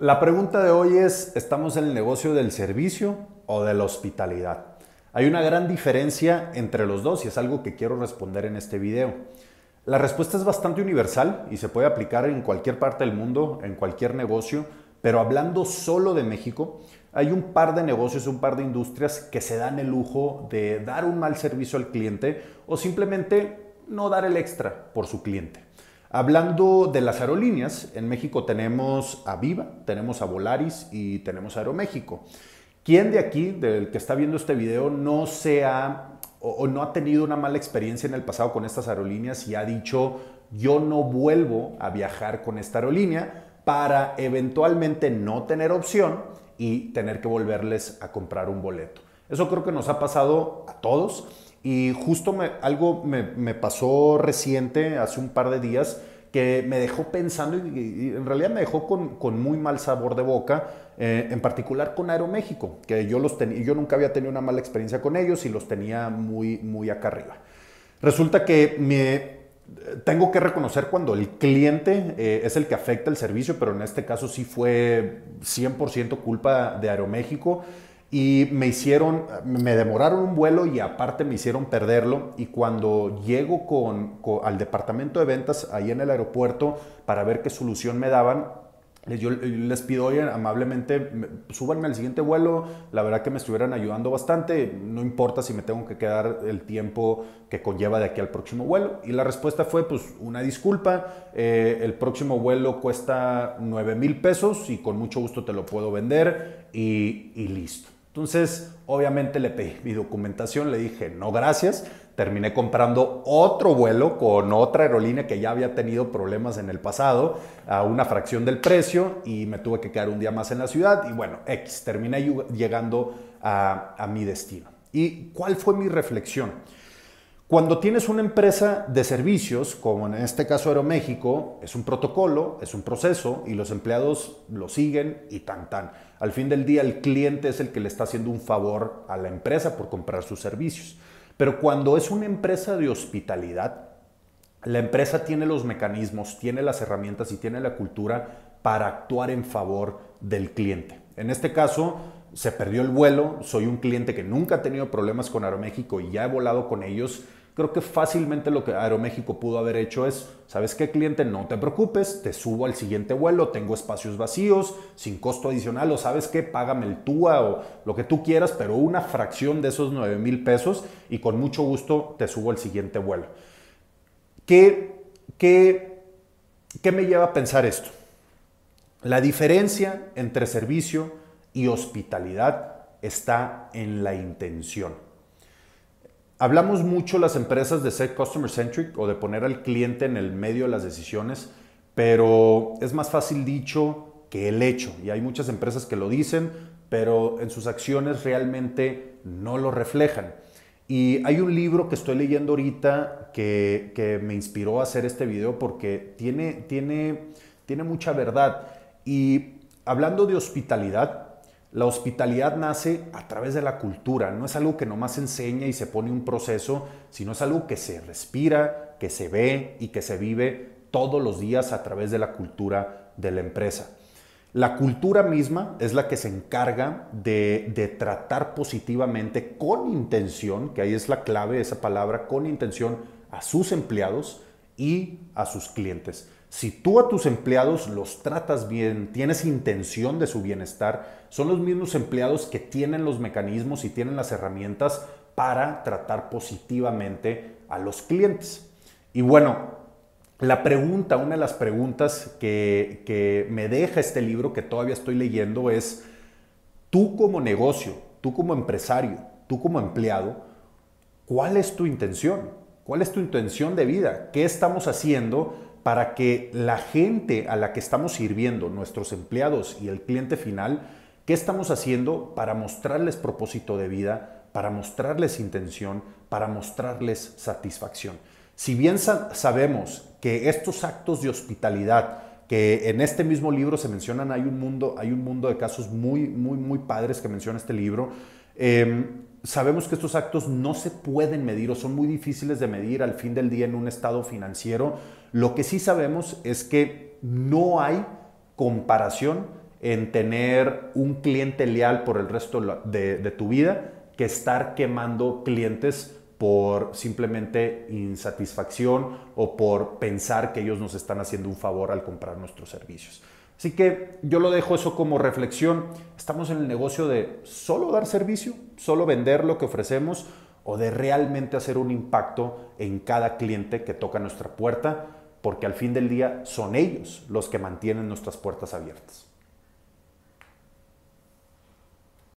La pregunta de hoy es, ¿estamos en el negocio del servicio o de la hospitalidad? Hay una gran diferencia entre los dos y es algo que quiero responder en este video. La respuesta es bastante universal y se puede aplicar en cualquier parte del mundo, en cualquier negocio, pero hablando solo de México, hay un par de negocios, un par de industrias que se dan el lujo de dar un mal servicio al cliente o simplemente no dar el extra por su cliente. Hablando de las aerolíneas, en México tenemos a Viva, tenemos a Volaris y tenemos a Aeroméxico. ¿Quién de aquí, del que está viendo este video, no se ha o, no ha tenido una mala experiencia en el pasado con estas aerolíneas y ha dicho, yo no vuelvo a viajar con esta aerolínea para eventualmente no tener opción y tener que volverles a comprar un boleto? Eso creo que nos ha pasado a todos y justo algo me, pasó reciente, hace un par de días, que me dejó pensando y, en realidad me dejó con, muy mal sabor de boca, eh, en particular con Aeroméxico, que yo, los yo nunca había tenido una mala experiencia con ellos y los tenía muy, muy acá arriba. Resulta que me, tengo que reconocer cuando el cliente eh, es el que afecta el servicio, pero en este caso sí fue 100% culpa de Aeroméxico y me hicieron, me demoraron un vuelo y aparte me hicieron perderlo. Y cuando llego con, al departamento de ventas ahí en el aeropuerto para ver qué solución me daban, yo les pido, oye, amablemente, súbanme al siguiente vuelo. La verdad que me estuvieran ayudando bastante. No importa si me tengo que quedar el tiempo que conlleva de aquí al próximo vuelo. Y la respuesta fue, pues, una disculpa. Eh, el próximo vuelo cuesta 9 mil pesos y con mucho gusto te lo puedo vender y, y listo. Entonces, obviamente le pedí mi documentación, le dije, no, gracias. Terminé comprando otro vuelo con otra aerolínea que ya había tenido problemas en el pasado a una fracción del precio y me tuve que quedar un día más en la ciudad y bueno, X, terminé llegando a, a mi destino. ¿Y cuál fue mi reflexión? Cuando tienes una empresa de servicios, como en este caso Aeroméxico, es un protocolo, es un proceso y los empleados lo siguen y tan tan. Al fin del día el cliente es el que le está haciendo un favor a la empresa por comprar sus servicios. Pero cuando es una empresa de hospitalidad, la empresa tiene los mecanismos, tiene las herramientas y tiene la cultura para actuar en favor del cliente. En este caso, se perdió el vuelo, soy un cliente que nunca ha tenido problemas con Aeroméxico y ya he volado con ellos Creo que fácilmente lo que Aeroméxico pudo haber hecho es, ¿sabes qué cliente? No te preocupes, te subo al siguiente vuelo, tengo espacios vacíos, sin costo adicional, o sabes qué, págame el TUA o lo que tú quieras, pero una fracción de esos 9 mil pesos y con mucho gusto te subo al siguiente vuelo. ¿Qué, qué, ¿Qué me lleva a pensar esto? La diferencia entre servicio y hospitalidad está en la intención. Hablamos mucho las empresas de ser customer centric o de poner al cliente en el medio de las decisiones, pero es más fácil dicho que el hecho. Y hay muchas empresas que lo dicen, pero en sus acciones realmente no lo reflejan. Y hay un libro que estoy leyendo ahorita que, me inspiró a hacer este video porque tiene, tiene, tiene mucha verdad. Y hablando de hospitalidad, la hospitalidad nace a través de la cultura, no es algo que nomás se enseña y se pone un proceso, sino es algo que se respira, que se ve y que se vive todos los días a través de la cultura de la empresa. La cultura misma es la que se encarga de, de, tratar positivamente con intención, que ahí es la clave esa palabra, con intención a sus empleados y a sus clientes. Si tú a tus empleados los tratas bien, tienes intención de su bienestar, son los mismos empleados que tienen los mecanismos y tienen las herramientas para tratar positivamente a los clientes. Y bueno, la pregunta, una de las preguntas que, me deja este libro que todavía estoy leyendo es, tú como negocio, tú como empresario, tú como empleado, ¿cuál es tu intención? ¿Cuál es tu intención de vida? ¿Qué estamos haciendo para que la gente a la que estamos sirviendo, nuestros empleados y el cliente final, ¿qué estamos haciendo para mostrarles propósito de vida, para mostrarles intención, para mostrarles satisfacción? Si bien sabemos que estos actos de hospitalidad, que en este mismo libro se mencionan, hay un mundo, hay un mundo de casos muy, muy, muy padres que menciona este libro, em, sabemos que estos actos no se pueden medir o son muy difíciles de medir al fin del día en un estado financiero. Lo que sí sabemos es que no hay comparación en tener un cliente leal por el resto de, de tu vida que estar quemando clientes por simplemente insatisfacción o por pensar que ellos nos están haciendo un favor al comprar nuestros servicios. Así que yo lo dejo eso como reflexión. Estamos en el negocio de solo dar servicio, solo vender lo que ofrecemos o de realmente hacer un impacto en cada cliente que toca nuestra puerta, porque al fin del día son ellos los que mantienen nuestras puertas abiertas.